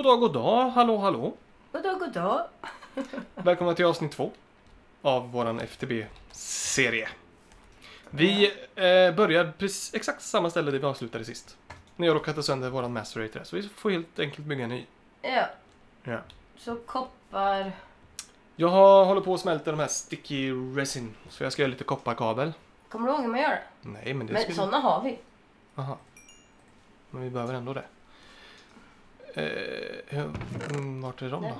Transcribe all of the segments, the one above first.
God dag, god dag. Hallå, hallå. Goddag, goddag. Välkomna till avsnitt två av våran FTB-serie. Vi eh, börjar precis exakt samma ställe där vi avslutade sist. När jag råkade sönder våran Master Rater, så vi får helt enkelt bygga en ny. Ja, Ja. så koppar... Jag har, håller på att smälta de här sticky resin, så jag ska göra lite kopparkabel. Kommer du ihåg hur man gör det? Nej, men det Men ska sådana har vi. Aha. Men vi behöver ändå det. Eh, mm, vart är de då?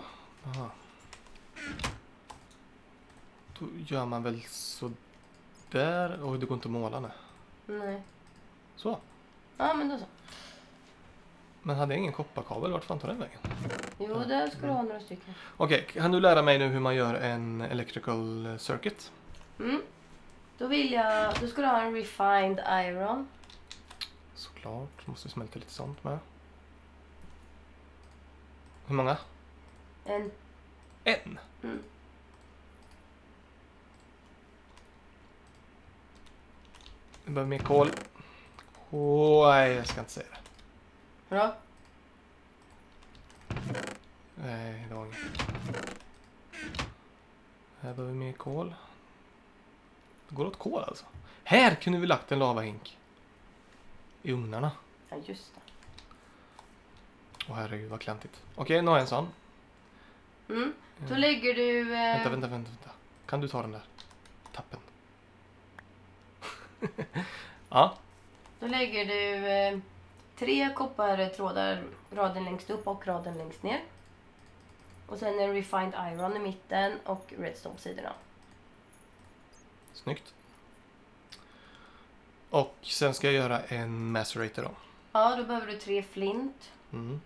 Aha. Då gör man väl så där. Oj, det går inte att måla nu. Nej. Så. Ja, men då så. Men hade jag ingen kopparkabel? Vart fan tog den vägen? Jo, där ska du ha några stycken. Okej, kan du lära mig nu hur man gör en electrical circuit? Mm. Då vill jag... Då ska du ha en refined iron. Såklart, måste smälta lite sånt med. Hur många? En... En? Mm. Vi behöver mer kol. Åh, nej, jag ska inte säga det. Bra. Nej, det var inget. Här behöver vi mer kol. Det går åt kol alltså. Här kunde vi lagt en lavahink. I ugnarna. Ja, just det. Åh herregud vad klantigt. Okej, nu har jag en sån. Mm. Då Mm. lägger du... Eh... Vänta, vänta, vänta, vänta. Kan du ta den där? Tappen. ja, Då lägger du eh, tre koppartrådar raden längst upp och raden längst ner. Och sen en refined iron i mitten och redstone på sidorna. snyggt. Och sen ska jag göra en macerator då. Ja, då behöver du tre flint Mm.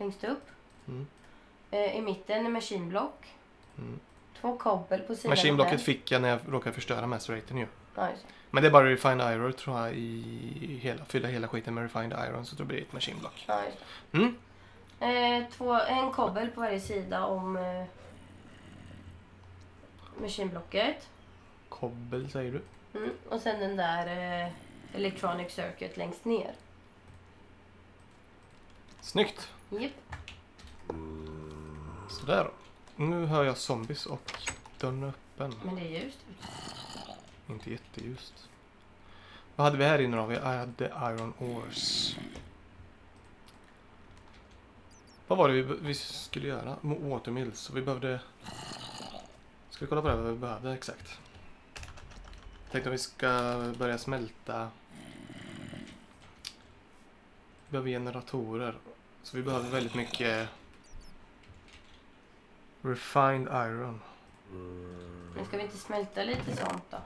Längst upp. Mm. Eh, I mitten en machine block. Mm. Två koppel på sidan. Machineblocket av den. fick jag när jag råkade förstöra maceratorn ju. Ja, just det. Men det är bara refined iron tror jag i hela, fylla hela skiten med refined iron så då blir det ett machineblock. Ja, just. Mm. Eh, två, en kobbel på varje sida om eh, machineblocket. Kobbel säger du? Mm. Och sen den där eh, electronic circuit längst ner. Snyggt! Japp. Sådär då. Nu hör jag zombies och dörren är öppen. Men det är ljust ute. Inte jätteljust. Vad hade vi här inne då? Vi hade iron ores. Vad var det vi, vi skulle göra? Watermills. Så vi behövde... Ska vi kolla på det vad vi behövde exakt? Tänkte om vi ska börja smälta... Vi behöver generatorer. Så vi behöver väldigt mycket... Refined iron. Men ska vi inte smälta lite sånt då?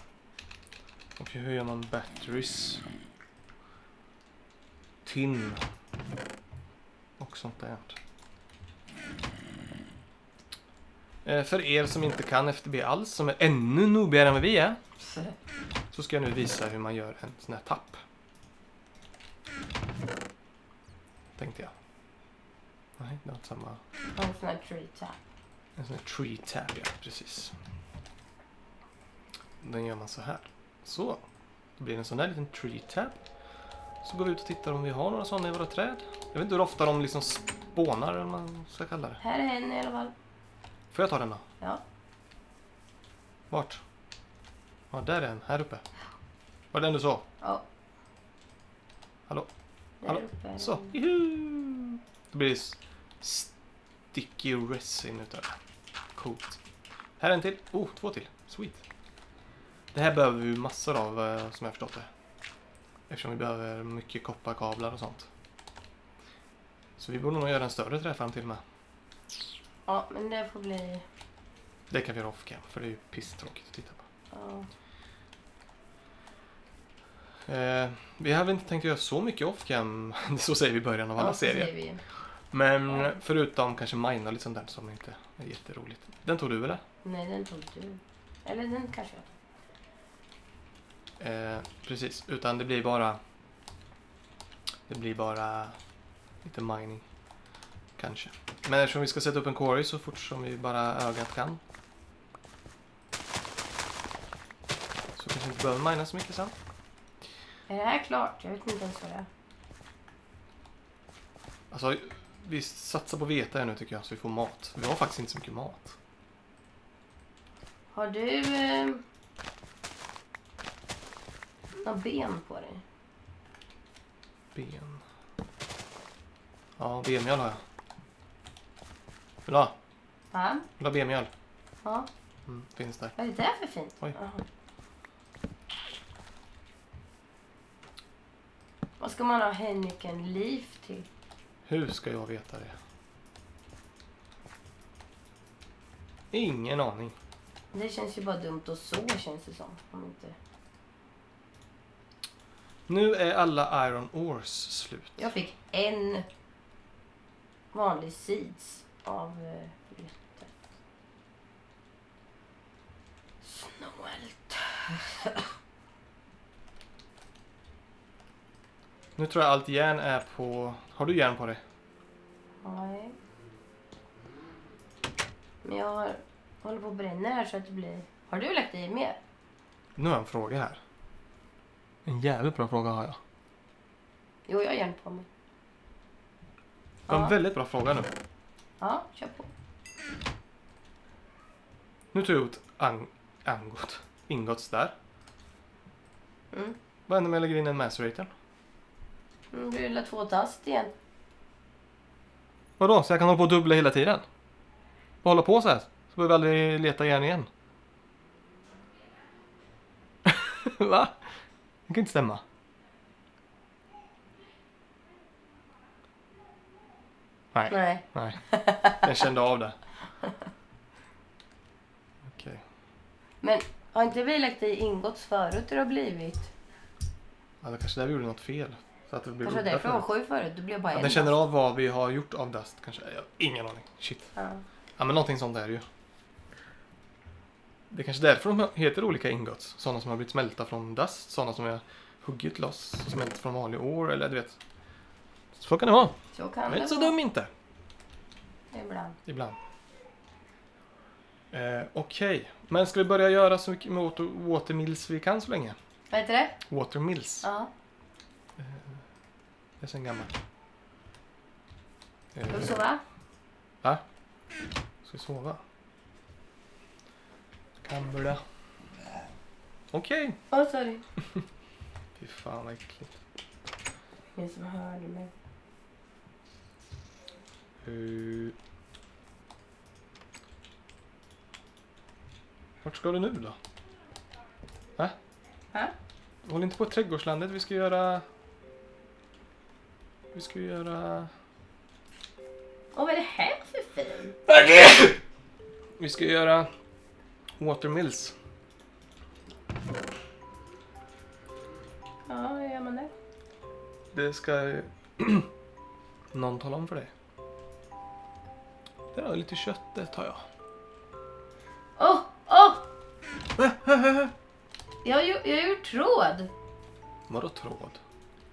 Och hur gör man batteries? Tin. Och sånt där. Eh, För er som inte kan FTB alls, som är ännu noobigare än vad vi är, så ska jag nu visa hur man gör en sån här tapp. Tänkte jag. Nej, det var inte samma. En sån här tree tap. En sån här tree tab, ja. Precis. Den gör man så här. Så. Då blir det en sån där liten tree tab. Så går vi ut och tittar om vi har några sådana i våra träd. Jag vet inte hur ofta de liksom spånar, eller vad man ska kalla det. Här är en i alla fall. Får jag ta den då? Ja. Vart? Ja, där är en. Här uppe. Var det den du sa? Ja. Hallå? Där Hallå? uppe Så. Juhu! Då blir det s- sticky resin utav det. Coolt. Här är en till. Oh, två till. Sweet. Det här behöver vi massor av eh, som jag förstått det. Eftersom vi behöver mycket kopparkablar och sånt. Så vi borde nog göra en större träfarm till med. Ja, men det får bli... Det kan vi göra off för det är ju pisstråkigt att titta på. Ja. Eh, vi har väl inte tänkt göra så mycket off cam. Så säger vi i början av alla Ja, serier. Men Ja. förutom kanske mine och lite sånt där som inte är jätteroligt. Den tog du eller? Nej, den tog du. Eller den kanske jag tog. Eh, precis, utan det blir bara Det blir bara lite mining Kanske. Men eftersom vi ska sätta upp en quarry så fort som vi bara ögat kan Så kanske vi inte behöver mina så mycket sen. Är det här klart? Jag vet inte ens vad det är. Alltså, vi satsar på vete här nu tycker jag, så vi får mat. Vi har faktiskt inte så mycket mat. Har du... Eh, några ben på dig? Ben. Ja, B-mjöl har jag. Vill du ha? Va? Vill du ha B-mjöl? Ja. Mm, finns där. Vad är det där för fint? Oj. Vad ska man ha Heineken Leaf till? Hur ska jag veta det? Ingen aning. Det känns ju bara dumt och så känns det som. Om inte... Nu är alla Iron Ores slut. Jag fick en vanlig seeds av eh, vetet. Snålt. Nu tror jag allt järn är på... Har du järn på dig? Nej. Men jag har, håller på att bränna här så att det blir... Har du lagt i mer? Nu har jag en fråga här. En jävligt bra fråga har jag. Jo, jag har järn på mig. Jag har en väldigt bra fråga nu. Ja, kör på. Nu tog jag ut ang angot. Ingots där. Mm. Vad händer om jag lägger in en macerator? Nu blir det två tast igen. Vadå? Så jag kan hålla på och dubbla hela tiden? Och hålla på så här? Så behöver vi aldrig leta järn igen. Va? Det kan inte stämma. Nej, Nej. nej. Jag kände av det. Okej. Men har inte vi lagt i ingots förut det har blivit? Ja, det kanske där vi gjorde något fel. Så att det blir Kanske var därför jag var sju förut. Det blev bara Ja, en. den känner av vad vi har gjort av dust kanske. Jag har ingen aning. Shit. Ja. Ja men någonting sånt är det ju. Det är kanske därför de heter olika ingots. Sådana som har blivit smälta från dust, sådana som är huggit loss och smält från vanlig år eller du vet. Så kan det vara. Så kan Jag är det inte så dum inte. Ibland. Ibland. Eh, Okej, men ska vi börja göra så mycket med water, watermills vi kan så länge? Vad heter det? Watermills. Ja. Är sen gammalt. Eh, Ska vi sova? Va? Ska vi sova? Kambla. Okej. Åh, sorry. Fy fan vad äckligt. Ingen som hörde mig. Uh... Vart ska du nu då? Va? Va? Håll inte på trädgårdslandet. Vi ska göra... Vi ska göra... Åh, vad är det här för fin? Vi ska göra... Watermills. Ja, hur gör man det? Det ska någon tala om för dig. Där har lite kött, det tar jag. Åh, åh! Jag har, ju, jag har gjort tråd. Vadå tråd?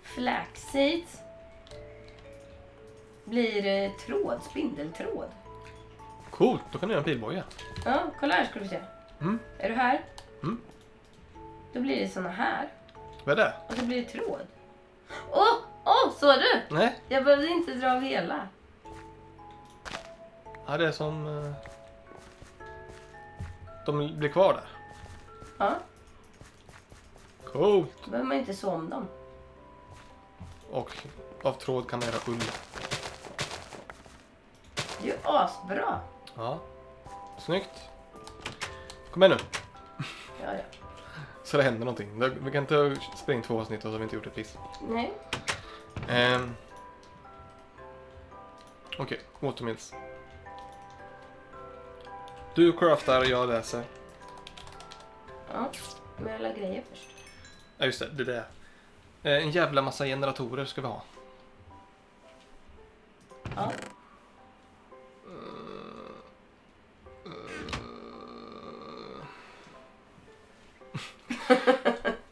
Flaxseeds. Blir eh, tråd, spindeltråd. Coolt, då kan du göra en pilbåge. Ja, kolla här ska du se. Mm. Är du här? Mm. Då blir det såna här. Vad är det? Och så blir det tråd. Åh, åh, såg du? Nej, Jag behövde inte dra av hela. ja, det är som... eh, De blir kvar där. Ja, Coolt! då behöver man inte så om dem. Och av tråd kan man göra ull. Det är ju asbra. Ja. Snyggt. Kom igen nu. Ja, ja. Så det händer någonting. Vi kan inte springa in två avsnitt och så har vi inte gjort ett piss. Nej. Ehm. Okej, Watermills. Du craftar, jag läser. Ja, men alla grejer först. Ja just det, det där. Eh, en jävla massa generatorer ska vi ha. Ja.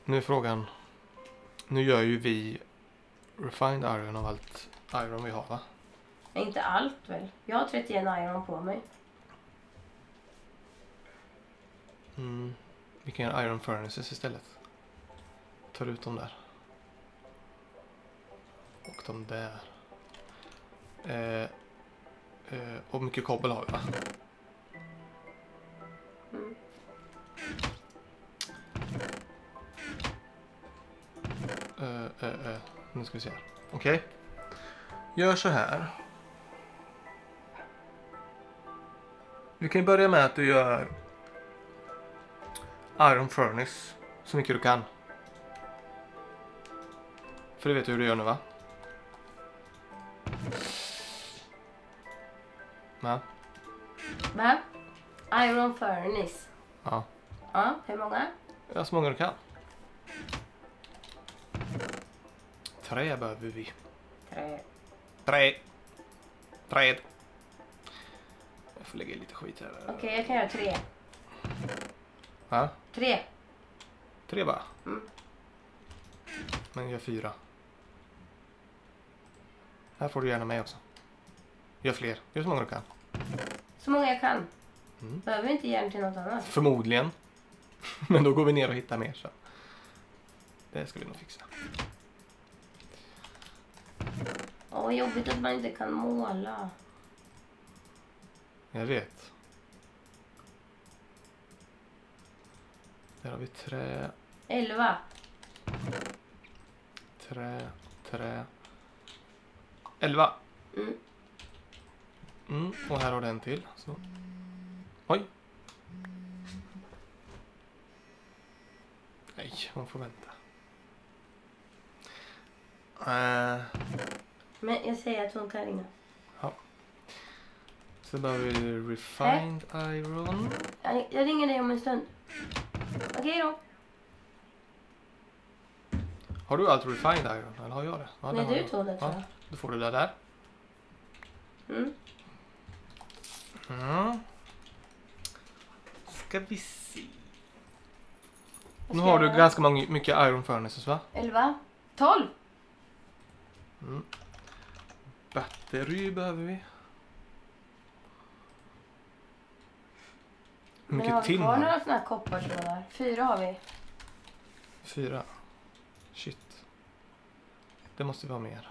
Nu är frågan. Nu gör ju vi refined iron av allt iron vi har va? Inte allt väl? Jag har 31 iron på mig. Mm. Vi kan göra iron furnaces istället. Tar ut dem där. Och de där. Eh, eh, och mycket kobbel har vi va? Eh, eh. Nu ska vi se. Okej. Gör så här. Vi kan börja med att du gör Iron Furnace så mycket du kan. För det vet du hur du gör nu va? Ja. Va? Iron Furnace. Ja. Ja, hur många? Ja, så många du kan. Trä behöver vi. Tre. Trä. Träd. Jag får lägga i lite skit här. Okej, jag kan göra tre. Ja, Tre. tre bara. Mm. Men gör fyra. Här får du gärna med också. Gör fler. Gör så många du kan. Så många jag kan. Mm. Behöver inte järn till något annat. Förmodligen. Men då går vi ner och hittar mer sen. Det ska vi nog fixa. Åh, vad jobbigt att man inte kan måla. Jag vet. Där har vi trä, Elva. trä, trä. Elva. Mm. Mm, och här har du en till. Så. Oj. Nej, man får vänta. Eh, Men jag säger att hon kan ringa. så behöver vi refined iron. Jag, jag ringer dig om en stund. Okej då. Har du allt refined iron? Eller har jag det? Ja, det Nej, har du tog det tror Ja, jag. då får du det där. Mm. Mm. Ska vi se. Nu har du ganska många, mycket iron furnaces va? Elva. Tolv. Mm. Batteri behöver vi. Hur Men har mycket vi kvar några såna här koppartrådar? Fyra har vi. Fyra. Shit. Det måste vi ha mer.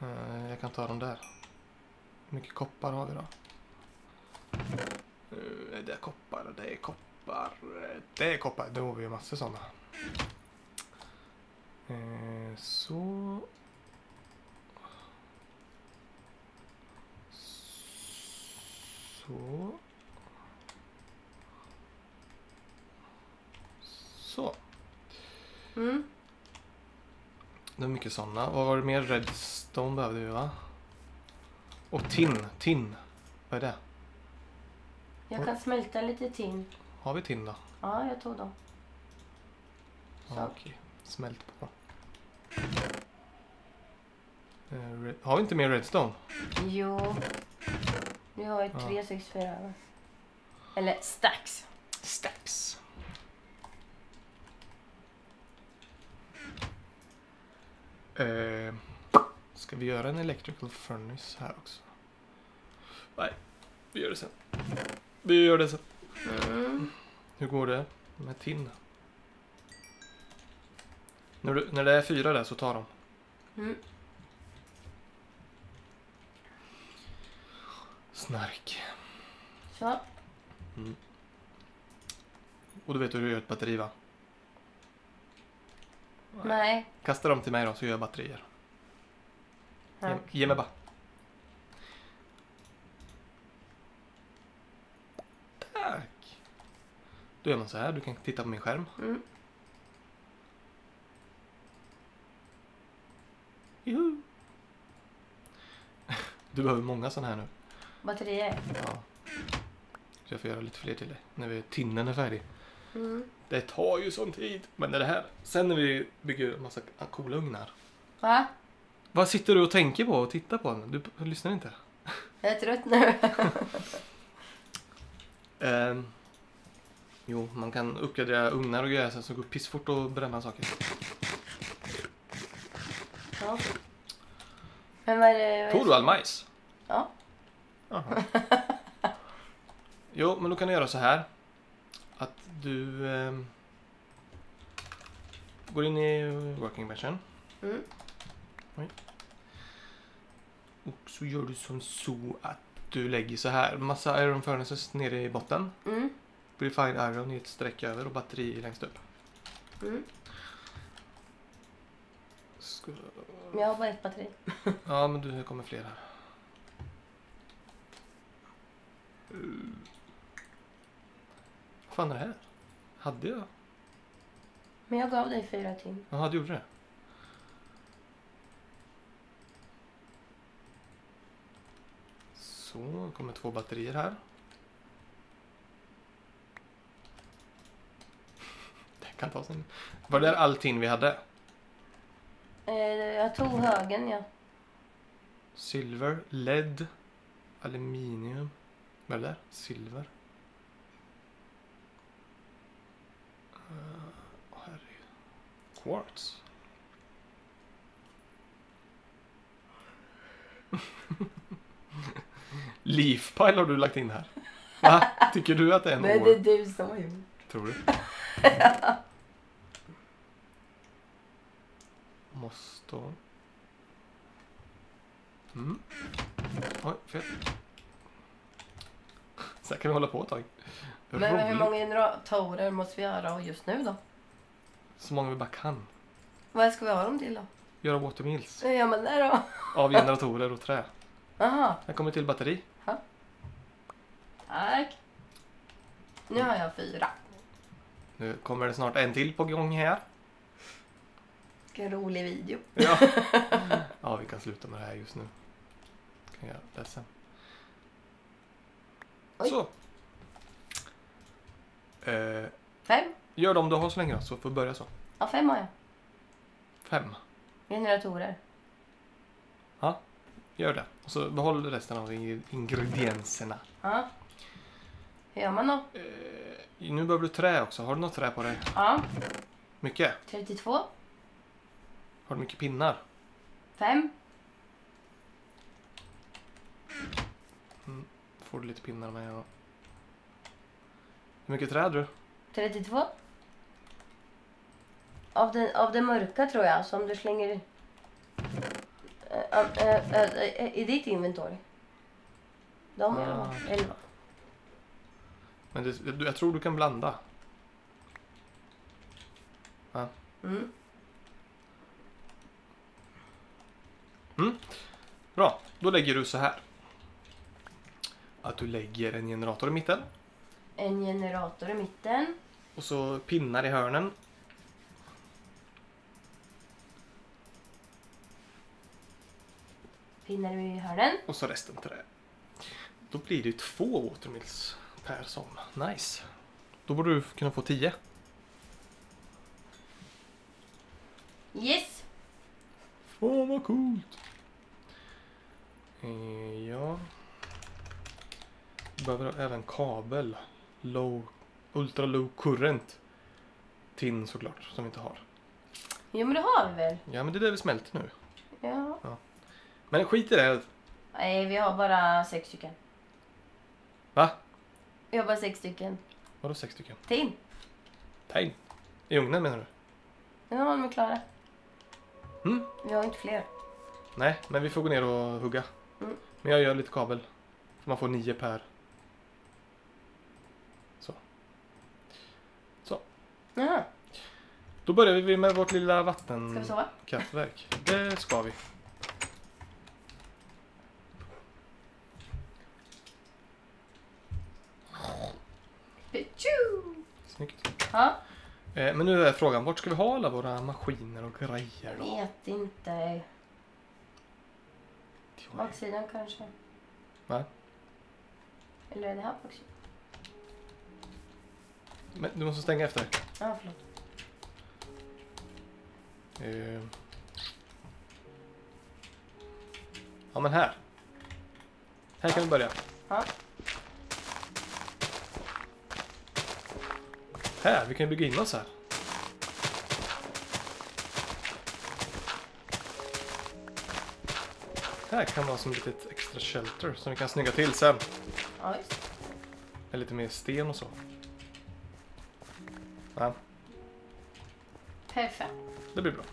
Eh, jag kan ta dem där. Hur mycket koppar har vi då? Eh, det är koppar, det är koppar, eh, det är koppar. Då har vi ju massor sådana. Eh, så. Så. Så. Mm. Det är mycket sådana. Vad var det mer? Redstone behövde vi va? Och tin. Tin. Vad är det? Jag kan smälta lite tin. Har vi tin då? Ja, jag tog dem. Så. Ja, Okej. Smält på. Eh, Har vi inte mer redstone? Jo. Vi har ju Ja. tre, sex, fyra. va? Eller stacks. Stacks. Eh, ska vi göra en electrical furnace här också? Nej, vi gör det sen. Vi gör det sen. Mm. Hur går det med tin? När, du, när det är fyra där så tar de. Mm. Snark. Så. Och du vet hur du gör ett batteri va? Nej. Kasta dem till mig då så gör jag batterier. Ge, Tack. ge mig bara. Tack. Då gör man så här. Du kan titta på min skärm. Mm. Juhu. Du behöver många sådana här nu. Batterier. Ja. Så jag får göra lite fler till dig. När vi, tinnen är färdig. Mm. Det tar ju sån tid. Men det här. Sen när vi bygger en massa coola ugnar. Va? Vad sitter du och tänker på och tittar på? Du, du lyssnar inte? Jag är trött nu. Ehm, jo, man kan uppgradera ugnar och grejer sen så går det pissfort att bränna saker. ja. Men vad är det? vad är Tog du det- all majs? Ja. Jaha. Jo, men då kan du göra så här. Att du ehm, går in i working version. Mm. så gör du som så att du lägger så här. Massa iron furnaces nere i botten. Mm. Purified iron i ett streck över och batteri längst upp. Mm. Ska... Jag har bara ett batteri. Ja, men du, det kommer fler här. Vad fan är det här? Hade jag? Men jag gav dig fyra tim. Jaha, du gjorde det? Så, kommer två batterier här. Det kan ta sin... Var det allting vi hade? Eh, jag tog högen, ja. Silver, LED, aluminium. Vad är det där? Silver. Uh, herregud. Quartz. Leafpile har du lagt in här. Va? Tycker du att det är en Men år? det är du som har gjort. Tror du? Måste... Mm. Oj, fel. Så här kan vi hålla på ett tag. Men hur Roligt. många generatorer måste vi göra just nu då? Så många vi bara kan. Vad ska vi ha dem till då? Göra watermills. Hur gör man det då? Av generatorer och trä. Aha, Här kommer till batteri. tack. Nu har jag fyra. Nu kommer det snart en till på gång här. Vilken rolig video. Ja. ja, vi kan sluta med det här just nu. Kan det sen. Oj. Så. Eh, Fem? gör dem du har så länge så får vi börja så. Ja, fem har jag. Fem. Generatorer. Gör det. Och så behåll resten av ing- ingredienserna. Ja. Hur gör man då? Eh, nu behöver du trä också. Har du något trä på dig? Ja. Mycket? 32. Har du mycket pinnar? Fem. Får du lite pinnar med? Ja. Hur mycket trä hade du? 32. Av den, av det mörka tror jag, som du slänger eh, eh, eh, i ditt inventory. De Ah. ah. 11. Men det, jag tror du kan blanda. Mm. Bra, då lägger du så här. Att du lägger en generator i mitten. En generator i mitten. Och så pinnar i hörnen. Pinnar i hörnen. Och så resten trä. Då blir det två watermills per sån. Nice. Då borde du kunna få tio. Yes! Fan vad coolt. Eh, ja. Behöver även kabel. Low, ultra low current. Tin såklart, som vi inte har. Jo men det har vi väl? Ja men det är det vi smälter nu. Ja. Men skit i det. Nej, vi har bara sex stycken. Va? Vi har bara sex stycken. Vadå sex stycken? Tin. Tegn. I ugnen menar du? Ja, de är klara. Mm. Vi har inte fler. Nej, men vi får gå ner och hugga. Mm. Men jag gör lite kabel. Så man får nio per. Så. Så. Jaha. Då börjar vi med vårt lilla Ska vatten... vi sova? kraftverk. Det ska vi. Pichu! Snyggt. Ja. Eh, men nu är frågan, vart ska vi ha alla våra maskiner och grejer Jag då? vet inte. Baksidan kanske? Va? Eller är det här baksidan? Men du måste stänga efter. Ja, förlåt. Eh. Ja men här. Här kan vi börja. Ja. Här, vi kan bygga in oss här. Här kan vara som ett litet extra shelter som vi kan snygga till sen. Ja, visst. Med lite mer sten och så. Ja, Perfekt. det blir bra.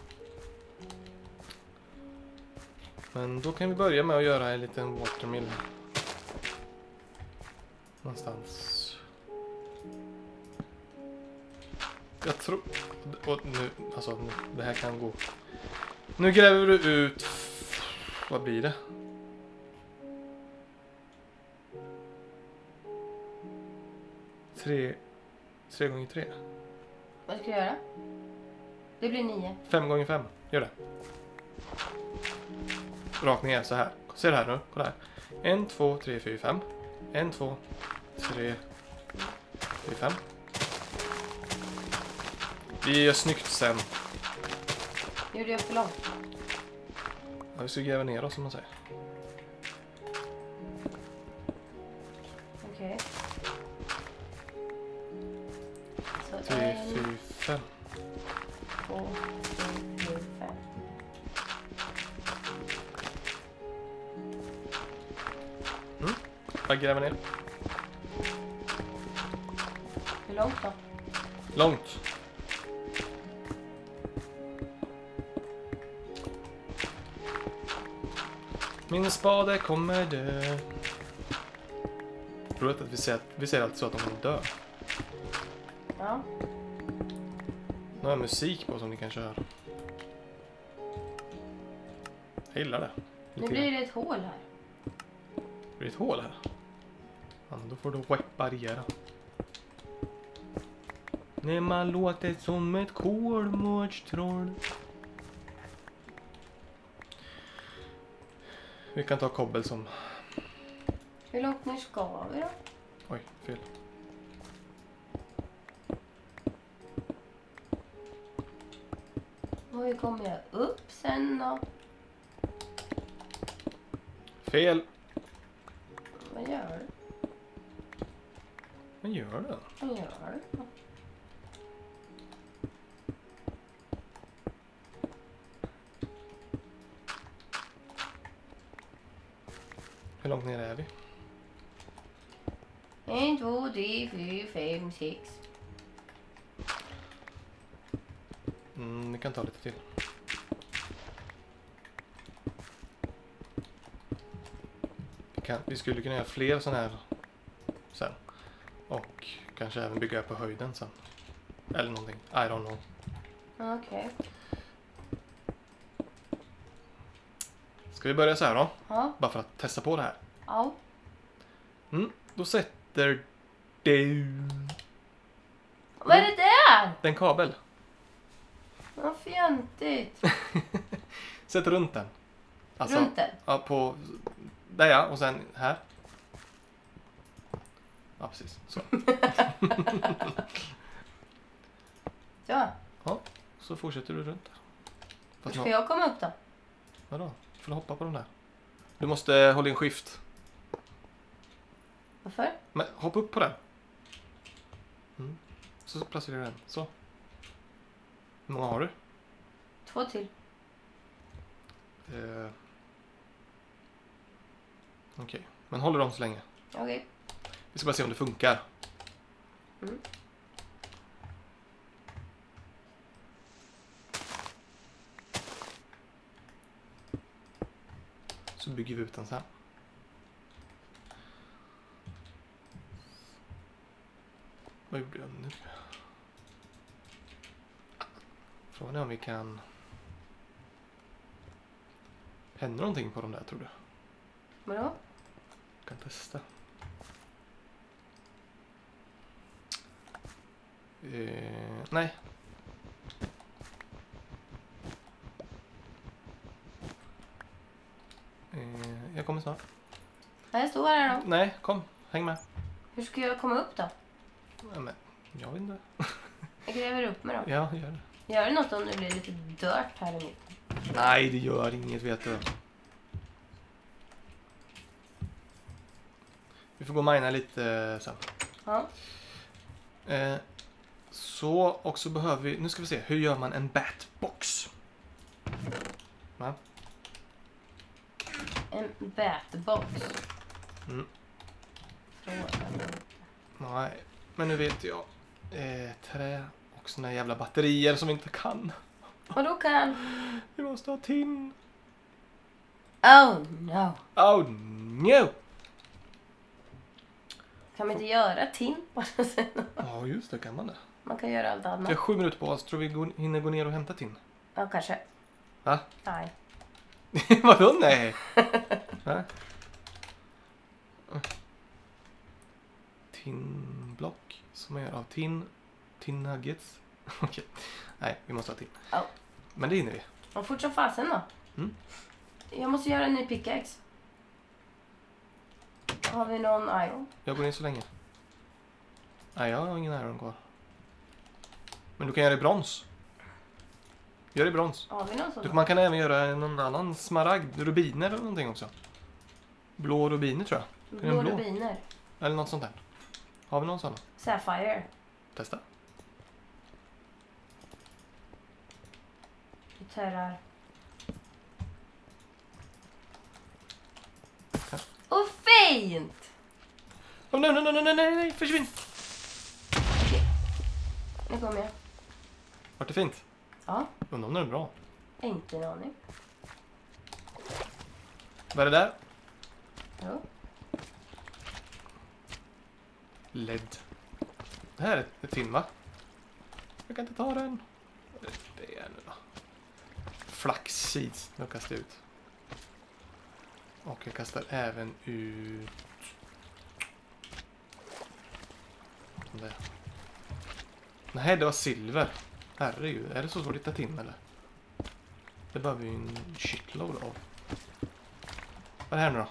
Men då kan vi börja med att göra en liten watermill. Någonstans. Jag tror... Och nu, alltså nu, det här kan gå. Nu gräver du ut... Vad blir det? Tre... Tre gånger tre. Vad ska jag göra? Det blir nio. Fem gånger fem. Gör det. Rakt ner så här. Se det här nu. Kolla här. En, två, tre, fyra, fem. En, två, tre, fyra, fem. Vi gör snyggt sen. Gjorde jag för långt? Ja, vi ska gräva ner oss som man säger. Spade kommer dö. Roligt att vi säger, vi säger alltid så att de kommer dö. Ja. Nu har jag musik på som ni kanske hör. Jag gillar det. Nu blir det ett hål här. Blir det ett hål här? Ja, då får du reparera. När man låter som ett kolmårdstroll. Vi kan ta kobbel som... Hur långt ner ska vi då? Oj, fel. Och hur kommer jag upp sen då? Fel! Vad gör du? Vad gör du? Vad gör du? Fem, sex. Mm, vi kan ta lite till. Vi, kan, vi skulle kunna göra fler sådana här sen. Och kanske även bygga på höjden sen. Eller någonting. I don't know. Okej. Ska vi börja så här då? Ja. Bara för att testa på det här. Ja. Mm, då sätter du är det där? den kabel. Vad fjantigt. Sätt runt den. Alltså, Runt den. Ja, på... Där ja, och sen här. Ja, precis. Så. Ja. Så fortsätter du runt. Fast Ska jag komma upp då? Vadå? Du får hoppa på den där. Du måste hålla in skift. Varför? Men hoppa upp på den. Mm. Så placerar du den. Så. Hur många har du? Två till. Eh. Okej, men håller dem så länge. Okej. Vi ska bara se om det funkar. Mm. Så bygger vi ut den sen. Vad gjorde jag nu? Frågan är om vi kan... Händer någonting på de där tror du? Vadå? kan testa. Eh, nej. Eh, jag kommer snart. Ja, jag står här då. Nej, kom. Häng med. Hur ska jag komma upp då? Ja, men, jag vet inte. Jag gräver upp mig då. Ja, gör det. Gör det något om det blir lite dirt här i mitten? Nej, det gör inget vet du. Vi får gå och mina lite eh, sen. Ja. Eh, så, och så behöver vi, nu ska vi se, hur gör man en batbox? Va? En batbox. Mm. Frågan. Nej, men nu vet jag. Eh, trä och såna jävla batterier som vi inte kan. Och då kan... Vi måste ha tin. Oh no. Oh no! Kan man inte göra tin bara sen? Ja, just det. Kan man det? Man kan göra allt Vi har annat. sju minuter på oss. Tror vi går- hinner gå ner och hämta tin? Ja, kanske. Va? Nej. Vadå nej? Va? Tinnblock som gör av tin. Tin nuggets. Okej. Nej, vi måste ha tin. Ja. Men det hinner vi. Och fort som fasen då. Mm. Jag måste göra en ny pickaxe. Har vi någon iron? Jag går in så länge. Nej, jag har ingen iron kvar. Men du kan göra i brons. Gör i brons. Har vi någon sån? Du, man kan även göra någon annan smaragd, rubiner eller någonting också. Blå rubiner tror jag. Blå blå? rubiner. Eller något sånt där. Har vi någon sån? Sapphire. Testa. Gitarrar. Ja. Och fint! Oh, nej, nej, nej, nej, nej, försvinn! Nu kommer jag. Vart det fint? Ja, Undrar om den är bra. inte en aning. Vad är det där? Jo. LED. Det här är ett, tim va? Jag kan inte ta den. Vad är det nu då? Flaxseeds. Nu kastar jag ut. Och jag kastar även ut... Det. Nej, det var silver. Herregud, är det så svårt att hitta tim eller? Det behöver vi en shitload av. Vad är det här nu då?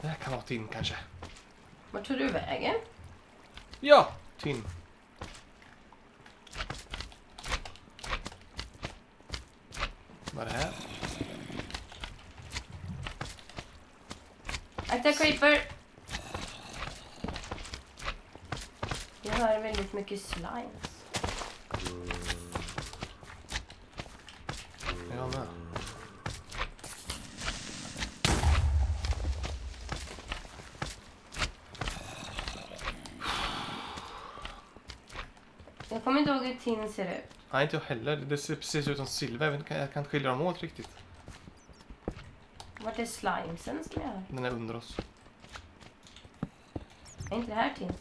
Det här kan vara tin kanske. Vart tog du vägen? Ja, tin. Vad är det här? Akta creeper! Jag hör väldigt mycket slimes. Jag med. Jag kommer inte ihåg hur tin ser ut. Nej, inte jag heller. Det ser precis ut som silver. Jag, inte- jag kan inte skilja dem åt riktigt. Vart är slimesen som jag hör? Den är under oss. Är inte det här tin?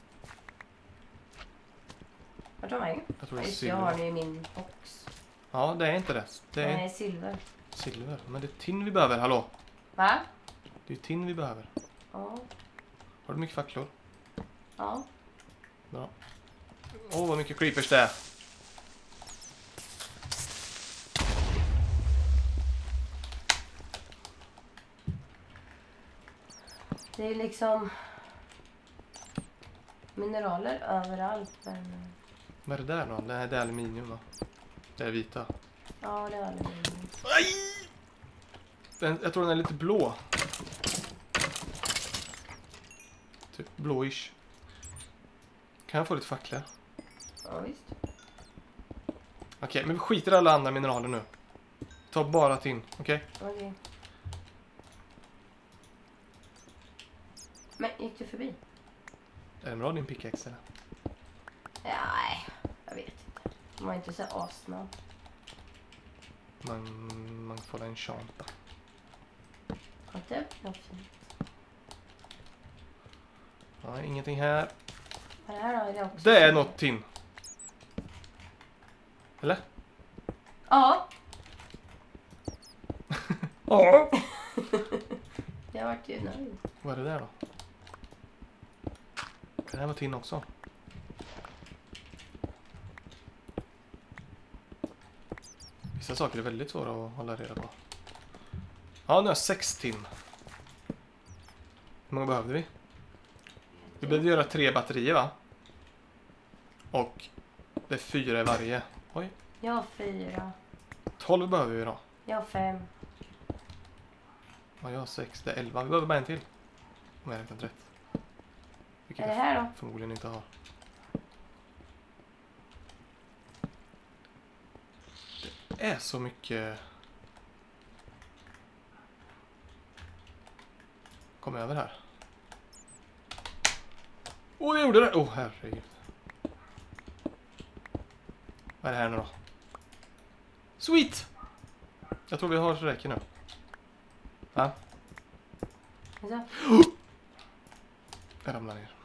Vart tar vägen? Jag tror det är det, jag har silver. det i min box. Ja, det är inte det. Det är Nej, silver. silver. Men det är tin vi behöver. Hallå? Va? Det är tin vi behöver. Ja. Har du mycket facklor? Ja. Bra. Åh, vad mycket creepers det är. Det är liksom mineraler överallt. Men Vad är det där då? Det här det är aluminium va? Det är vita. ja, det är aluminium. Aj! Den, jag tror den är lite blå. Typ blåish. Kan jag få lite facklor? Ja, visst. Okej, men vi skiter alla andra mineraler nu. Ta bara tin, okej? Okej. Men gick du förbi? Är den bra din pickaxe? Nej, jag vet inte. De var inte så assnabb. Man, man får en chanta. Har inte något fint. Ja, ingenting här. Vad är det här då? Är det också Det är något tin. Eller? Ja, Ja. jag vart ju nöjd. Vad är det där då? Kan det här vara tin också? Vissa saker är väldigt svåra att hålla reda på. Ja, nu har jag sex tin. Hur många behövde vi? Vi behövde göra tre batterier va? Och det är fyra i varje. Oj, Jag har fyra. tolv behöver vi då. Jag har fem. Ja, jag har sex. Det är elva. Vi behöver bara en till. Om jag räknat rätt. Vilket Är det jag här då? förmodligen inte har. Det är så mycket... Kom över här. Åh, oh, jag gjorde det! Åh, oh, herregud. Vad är det här nu då? Sweet! Jag tror vi har så räcker nu. Ja, Så. jag ramlar ner.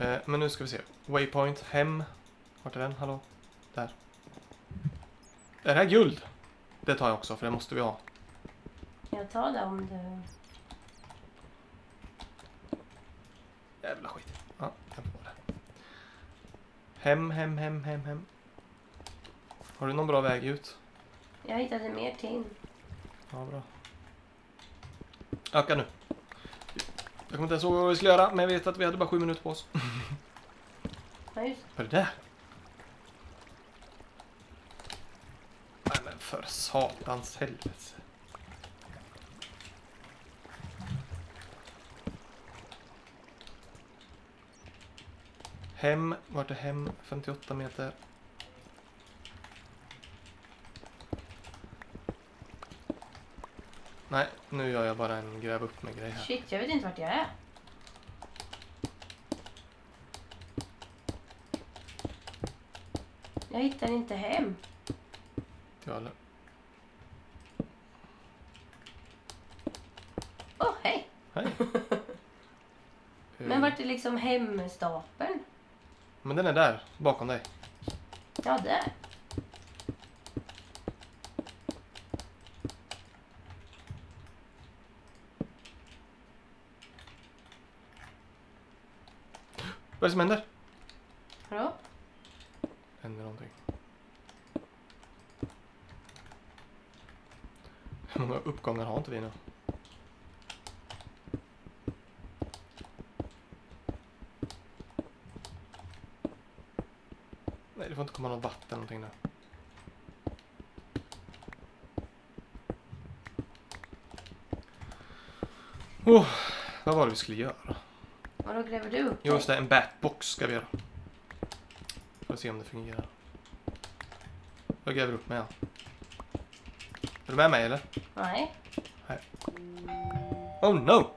Eh, men nu ska vi se. Waypoint, hem. Vart är den? Hallå? Där. Är det här guld? Det tar jag också, för det måste vi ha. Jag tar det om du... Jävla skit. Ja, jag får det. Hem, hem, hem, hem, hem. Har du någon bra väg ut? Jag hittade mer tin. Ja, bra. Öka nu. Jag kommer inte ens ihåg vad vi skulle göra, men jag vet att vi hade bara sju minuter på oss. Just Vad är det där? Nej men för satans helvete. Hem, vart är hem? 58 meter. Nej, nu gör jag bara en gräv upp med grej här. Shit, jag vet inte vart jag är. Jag hittar inte hem. Jag eller? Åh, hej! Hej. Men vart är liksom hemstapeln? Men den är där, bakom dig. Ja, där. Vad är det som händer? Vadå? Händer någonting. Hur många uppgångar har inte vi nu? Nej, det får inte komma något vatten eller någonting nu. Oh, vad var det vi skulle göra? Vadå gräver du upp just det. En batbox ska vi göra. Får se om det fungerar. Jag gräver upp mig, ja. Är du med mig, eller? Nej, Oh no!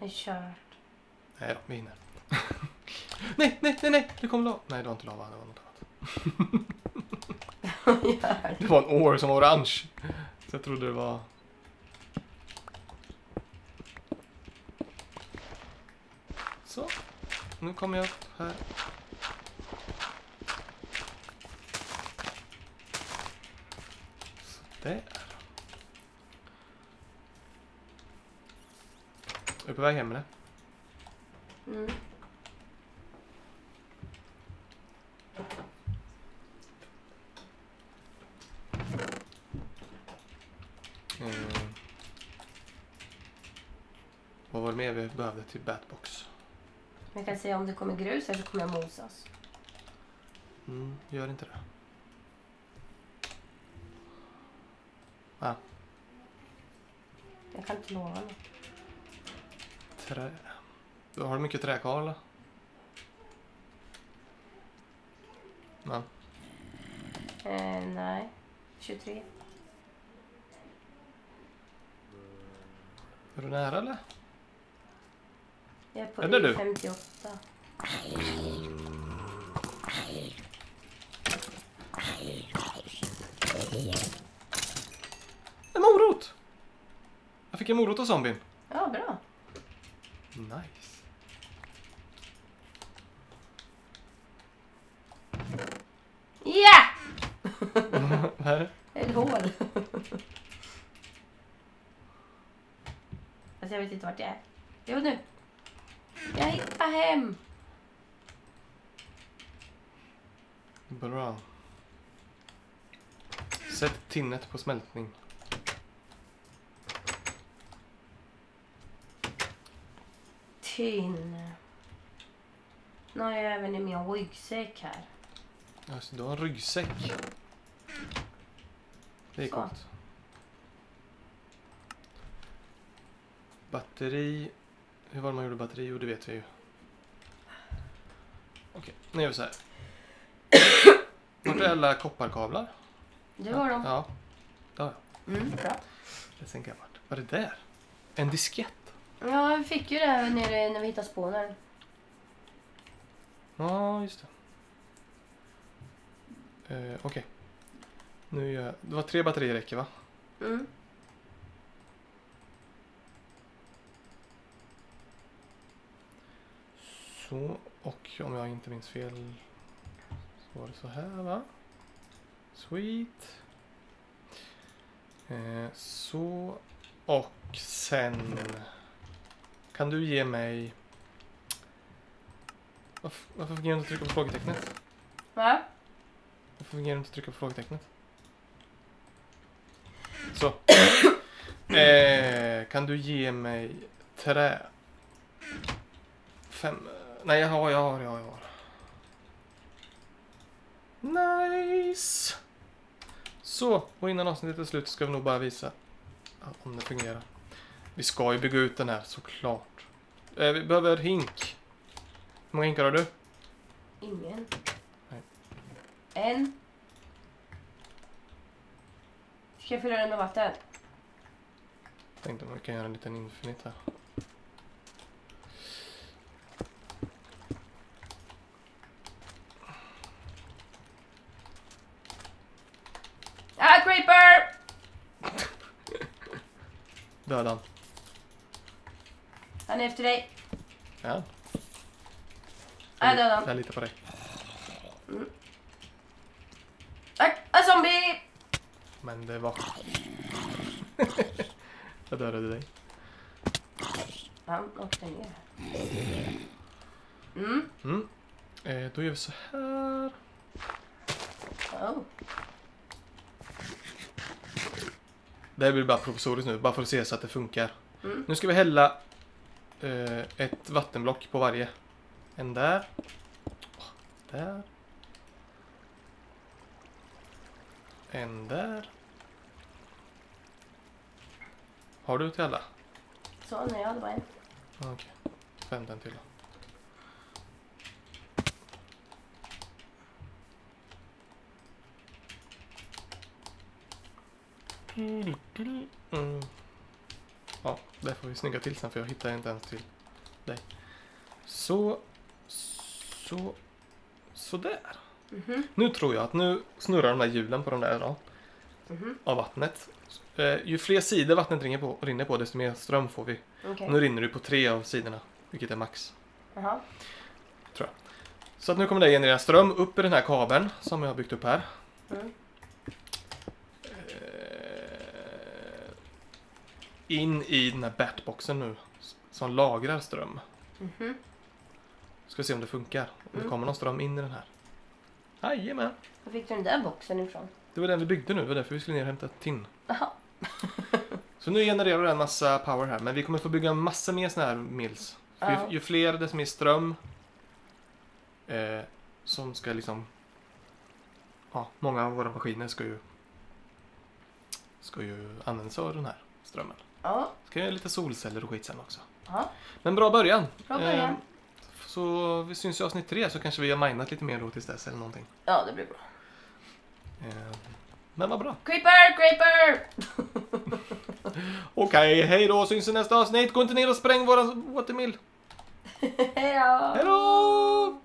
det är kört. Nej då, vi hinner. nej, nej, nej, nej! Det kom lava. Nej, det var inte lava. Det var något annat. Det var en år som var orange. Så jag trodde det var... Så. Nu kommer jag upp här. Så där. Är du på väg hem eller? Mm. Mm. Vad var det mer vi behövde till Batbox? Jag kan säga om det kommer grus här så kommer jag mosas. Mm, gör inte det. Ah, Jag kan inte lova något. trä. Du har du mycket trä kvar eller? Ja. Eh, nej. 23. Är du nära eller? Jag är på Är det du? 58. En morot! Jag fick en morot av zombien. Ja, bra. Nice. Ja! Vad är det? Ett hål. Alltså jag vet inte vart jag är. Jo nu. Jag hittar hem. Bra. Sätt tinnet på smältning. Tynn. Nu har jag även i min ryggsäck här. Alltså, du har en ryggsäck. Det är Så. coolt. Batteri. Hur var det man gjorde batteri? Jo, det vet vi ju. Okej, nu gör vi så här. Vart är alla kopparkablar? Du har dem. Ja, det har jag. Mm, bra. Det är sen gammalt. Vad är det där? En diskett? Ja, vi fick ju det här nere när vi hittade spånen. Ja, just det. Eh, Okej. Nu gör jag... Det var tre batterier räcker va? Mm. Så, och om jag inte minns fel så var det så här va? Sweet. Eh, så, och sen kan du ge mig... Varför, varför fungerar inte att trycka på frågetecknet? Va? Varför fungerar inte att trycka på frågetecknet? Så. Eh, kan du ge mig trä? Fem... Nej, jag har, jag har, jag har. Jag har. Nice! Så, och innan avsnittet är slut ska vi nog bara visa om det fungerar. Vi ska ju bygga ut den här såklart. Eh, vi behöver hink. Hur många hinkar har du? Ingen. Nej. En. Ska jag fylla den med vatten? Tänkte om vi kan göra en liten infinit här. Ah, creeper! Döda han. Han är efter dig. Ja. Nej, döda han. Jag litar på dig. Ah, en zombie! Men det var... jag dödade dig. Han åkte ner. Mm. Mm. Eh, då gör vi så här. Oh. Det här blir bara provisoriskt nu, bara för att se så att det funkar. Mm. Nu ska vi hälla eh, ett vattenblock på varje. En där. Där. En där. Har du till alla? Så, nej, ja, det var en. Okej. Fem den till då. Mm. Ja, det får vi snygga till sen för jag hittar inte ens till dig. Så, så, sådär. Mhm, Nu tror jag att nu snurrar de där hjulen på de där då, mhm. av vattnet. Eh, ju fler sidor vattnet rinner på, rinner på desto mer ström får vi. Okej. Nu rinner det på tre av sidorna, vilket är max. Jaha. Så att nu kommer det generera ström upp i den här kabeln som jag har byggt upp här. Mm. In i den här batboxen nu som lagrar ström. Mhm. Ska vi se om det funkar. Om det Mm. kommer någon ström in i den här. Jajamän. Var fick du den där boxen ifrån? Det var den vi byggde nu. Det var därför vi skulle ner och hämta tin. Jaha. Så nu genererar den en massa power här. Men vi kommer få bygga massa mer såna här mills. Ju, ju fler desto mer ström. Eh, som ska liksom... Ja, många av våra maskiner ska ju... Ska ju använda sig av den här strömmen. Ja. Ska göra lite solceller och skit sen också. Ja. Men bra början. Bra början. Eh, så vi syns i avsnitt tre så kanske vi har minat lite mer då tills dess eller någonting. Ja, det blir bra. Eh, men vad bra. Creeper! Creeper! Okej, hej då. Syns i nästa avsnitt. Gå inte ner och spräng våran watermill. Hej då! Hej då!